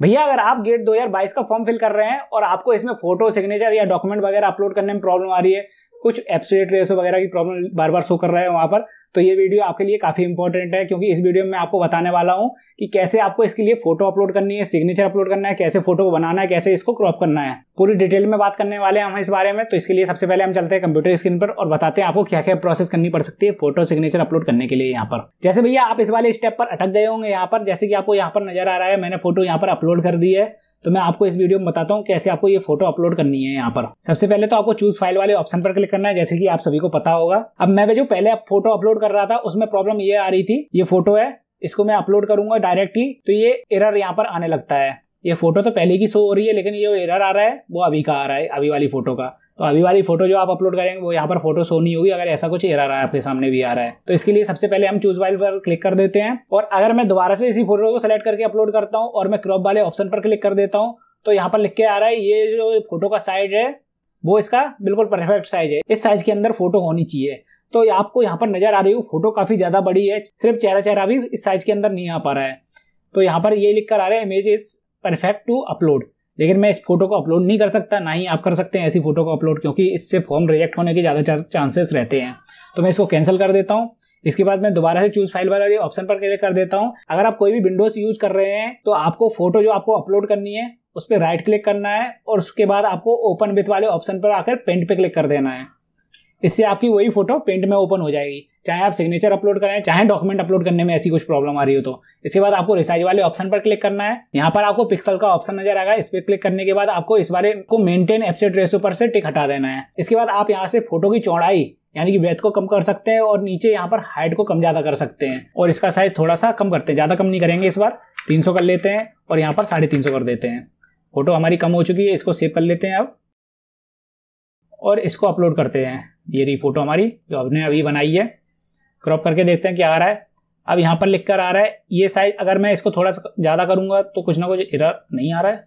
भैया, अगर आप गेट 2022 का फॉर्म फिल कर रहे हैं और आपको इसमें फ़ोटो सिग्नेचर या डॉक्यूमेंट वगैरह अपलोड करने में प्रॉब्लम आ रही है, कुछ एप्सुलेट रेसो वगैरह की प्रॉब्लम बार बार शो कर रहा है वहाँ पर तो ये वीडियो आपके लिए काफ़ी इंपॉर्टेंट है क्योंकि इस वीडियो में मैं आपको बताने वाला हूँ कि कैसे आपको इसके लिए फ़ोटो अपलोड करनी है सिग्नेचर अपलोड करना है, कैसे फ़ोटो को बनाना है, कैसे इसको क्रॉप करना है। पूरी डिटेल में बात करने वाले हैं हम इस बारे में तो इसके लिए सबसे पहले हम चलते हैं कंप्यूटर स्क्रीन पर और बताते हैं आपको क्या क्या प्रोसेस करनी पड़ सकती है फ़ोटो सिग्नेचर अपलोड करने के लिए यहाँ पर। जैसे भैया, आप इस वाले स्टेप पर अटक गए होंगे यहाँ पर, जैसे कि आपको यहाँ पर नज़र आ रहा है, मैंने फ़ोटो यहाँ पर अपलोड कर दी है तो मैं आपको इस वीडियो में बताता हूँ कैसे आपको ये फ़ोटो अपलोड करनी है यहाँ पर। सबसे पहले तो आपको चूज़ फ़ाइल वाले ऑप्शन पर क्लिक करना है, जैसे कि आप सभी को पता होगा। अब मैं जो पहले फ़ोटो अपलोड कर रहा था, उसमें प्रॉब्लम ये आ रही थी, ये फ़ोटो है, इसको मैं अपलोड करूँगा डायरेक्ट ही तो ये एरर यहाँ पर आने लगता है। ये फ़ोटो तो पहले की शो हो रही है, लेकिन ये एरर आ रहा है, वो अभी का आ रहा है, अभी वाली फ़ोटो का। तो अभी वाली फ़ोटो जो आप अपलोड करेंगे, वो यहाँ पर फ़ोटो शो नहीं होगी, अगर ऐसा कुछ एरर आ रहा है आपके सामने भी आ रहा है। तो इसके लिए सबसे पहले हम चूज़ फ़ाइल पर क्लिक कर देते हैं, और अगर मैं दोबारा से इसी फ़ोटो को सिलेक्ट करके अपलोड करता हूँ, और मैं क्रॉप वाले ऑप्शन पर क्लिक कर देता हूँ तो यहाँ पर लिख के आ रहा है, ये जो फ़ोटो का साइज़ है, वो इसका बिल्कुल परफेक्ट साइज़ है। इस साइज़ के अंदर फ़ोटो होनी चाहिए। तो आपको यहाँ पर नज़र आ रही हो फ़ोटो काफ़ी ज़्यादा बड़ी है, सिर्फ़ चेहरा चेहरा भी इस साइज़ के अंदर नहीं आ पा रहा है। तो यहाँ पर ये लिख कर आ रहा है image is perfect to upload लेकिन मैं इस फ़ोटो को अपलोड नहीं कर सकता, ना ही आप कर सकते हैं ऐसी फ़ोटो को अपलोड क्योंकि इससे फॉर्म रिजेक्ट होने के ज़्यादा चांसेस रहते हैं। तो मैं इसको कैंसिल कर देता हूँ। इसके बाद मैं दोबारा से चूज़ फ़ाइल वाले ऑप्शन पर क्लिक कर देता हूँ। अगर आप कोई भी विंडोज़ यूज़ कर रहे हैं तो आपको फ़ोटो जो आपको अपलोड करनी है, उस पर राइट क्लिक करना है और उसके बाद आपको ओपन विथ वाले ऑप्शन पर आकर पेंट पे क्लिक कर देना है। इससे आपकी वही फ़ोटो पेंट में ओपन हो जाएगी। चाहे आप सिग्नेचर अपलोड करें, चाहे डॉक्यूमेंट अपलोड करने में ऐसी कुछ प्रॉब्लम आ रही हो तो। इसके बाद आपको रिसाइज वाले ऑप्शन पर क्लिक करना है। यहाँ पर आपको पिक्सल का ऑप्शन नज़र आएगा। इस पर क्लिक करने के बाद आपको इस बारे को मेंटेन एपसेट रेसो पर से टिक हटा देना है। इसके बाद आप यहाँ से फ़ोटो की चौड़ाई, यानी कि ब्रेथ को कम कर सकते हैं और नीचे यहाँ पर हाइट को कम ज़्यादा कर सकते हैं। और इसका साइज़ थोड़ा सा कम करते हैं। ज़्यादा कम नहीं करेंगे इस बार। 300 कर लेते हैं और यहाँ पर साढ़े तीन कर देते हैं। फ़ोटो हमारी कम हो चुकी है। इसको सेव कर लेते हैं अब। और इसको अपलोड करते हैं। ये रही फ़ोटो हमारी, जो हमने अभी बनाई है। क्रॉप करके देखते हैं क्या आ रहा है। अब यहाँ पर लिख कर आ रहा है, ये साइज़ अगर मैं इसको थोड़ा सा ज़्यादा करूँगा तो कुछ ना कुछ एरर नहीं आ रहा है।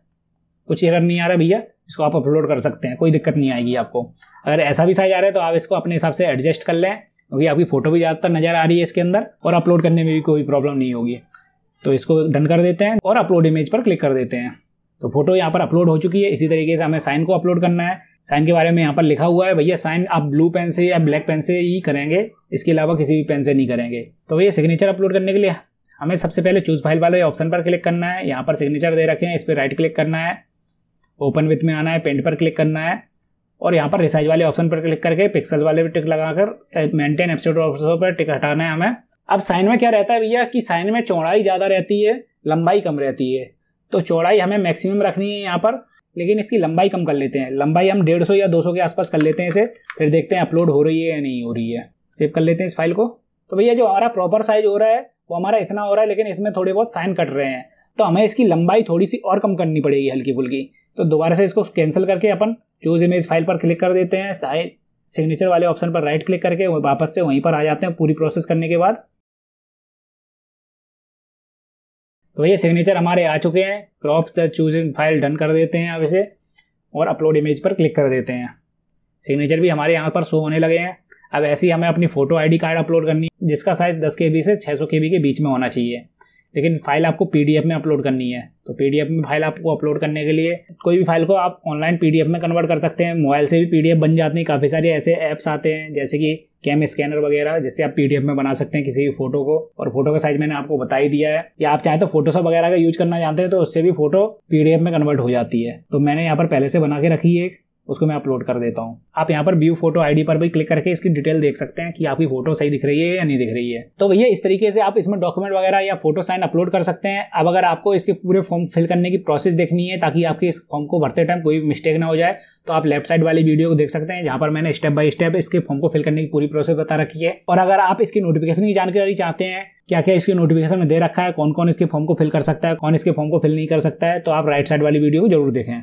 कुछ एरर नहीं आ रहा भैया, इसको आप अपलोड कर सकते हैं, कोई दिक्कत नहीं आएगी आपको। अगर ऐसा भी साइज़ आ रहा है तो आप इसको अपने हिसाब से एडजस्ट कर लें, क्योंकि आपकी फ़ोटो भी ज़्यादातर नज़र आ रही है इसके अंदर और अपलोड करने में भी कोई प्रॉब्लम नहीं होगी। तो इसको डन कर देते हैं और अपलोड इमेज पर क्लिक कर देते हैं। तो फ़ोटो यहाँ पर अपलोड हो चुकी है, इसी तरीके से हमें साइन को अपलोड करना है। साइन के बारे में यहाँ पर लिखा हुआ है, भैया साइन आप ब्लू पेन से या ब्लैक पेन से ही करेंगे, इसके अलावा किसी भी पेन से नहीं करेंगे। तो भैया सिग्नेचर अपलोड करने के लिए हमें सबसे पहले चूज़ फ़ाइल वाले ऑप्शन पर क्लिक करना है। यहाँ पर सिग्नेचर दे रखे हैं, इस पर राइट क्लिक करना है ओपन विथ में आना है पेंट पर क्लिक करना है, और यहाँ पर रिसाइज वाले ऑप्शन पर क्लिक करके पिक्सल वाले पर टिक लगाकर मेंटेन एपिसोड ऑप्शन पर टिक हटाना है हमें। अब साइन में क्या रहता है भैया कि साइन में चौड़ाई ज़्यादा रहती है, लंबाई कम रहती है तो चौड़ाई हमें मैक्सिमम रखनी है यहाँ पर। लेकिन इसकी लंबाई कम कर लेते हैं। लंबाई हम डेढ़ सौ या दो सौ के आसपास कर लेते हैं इसे, फिर देखते हैं अपलोड हो रही है या नहीं हो रही है। सेव कर लेते हैं इस फ़ाइल को। तो भैया, जो हमारा प्रॉपर साइज़ हो रहा है, वो हमारा इतना हो रहा है, लेकिन इसमें थोड़े बहुत साइन कट रहे हैं। तो हमें इसकी लंबाई थोड़ी सी और कम करनी पड़ेगी हल्की फुल्की। तो दोबारा से इसको कैंसिल करके अपन चूज़ इमेज फ़ाइल पर क्लिक कर देते हैं। साइड सिग्नेचर वाले ऑप्शन पर राइट क्लिक करके वापस से वहीं पर आ जाते हैं पूरी प्रोसेस करने के बाद। तो ये सिग्नेचर हमारे आ चुके हैं। Crop the choosing file done कर देते हैं अब इसे और अपलोड इमेज पर क्लिक कर देते हैं। सिग्नेचर भी हमारे यहाँ पर शो होने लगे हैं। अब ऐसे ही हमें अपनी फ़ोटो आईडी कार्ड अपलोड करनी जिसका साइज़ 10 के बी से 600 के के बीच में होना चाहिए। लेकिन फ़ाइल आपको पीडीएफ में अपलोड करनी है। तो पीडीएफ में फ़ाइल आपको अपलोड करने के लिए कोई भी फ़ाइल को आप ऑनलाइन पीडीएफ में कन्वर्ट कर सकते हैं। मोबाइल से भी पीडीएफ बन जाती हैं। काफ़ी सारे ऐसे ऐप्स आते हैं, जैसे कि कैम स्कैनर वगैरह, जिससे आप पीडीएफ में बना सकते हैं किसी भी फ़ोटो को। और फ़ोटो का साइज़ मैंने आपको बता ही दिया है। या आप चाहे तो फोटोशॉप वगैरह का यूज़ करना जानते हैं तो उससे भी फ़ोटो पीडीएफ में कन्वर्ट हो जाती है। तो मैंने यहाँ पर पहले से बना के रखी है उसको मैं अपलोड कर देता हूँ। आप यहाँ पर व्यू फ़ोटो आईडी पर भी क्लिक करके इसकी डिटेल देख सकते हैं कि आपकी फ़ोटो सही दिख रही है या नहीं दिख रही है। तो भैया, इस तरीके से आप इसमें डॉक्यूमेंट वगैरह या फ़ोटो साइन अपलोड कर सकते हैं। अब अगर आपको इसके पूरे फॉर्म फिल करने की प्रोसेस देखनी है ताकि आपके इस फॉर्म को भरते टाइम कोई मिस्टेक ना हो जाए तो आप लेफ़्ट साइड वाली वीडियो को देख सकते हैं, जहाँ पर मैंने स्टेप बाय स्टेप इसके फॉर्म को फिल करने की पूरी प्रोसेस बता रखी है। और अगर आप इसकी नोटिफिकेशन की जानकारी चाहते हैं क्या क्या इसकी नोटिफिकेशन में दे रखा है कौन कौन इसके फॉर्म को फिल कर सकता है, कौन इसके फॉर्म को फिल नहीं कर सकता है तो आप राइट साइड वाली वीडियो को ज़रूर देखें।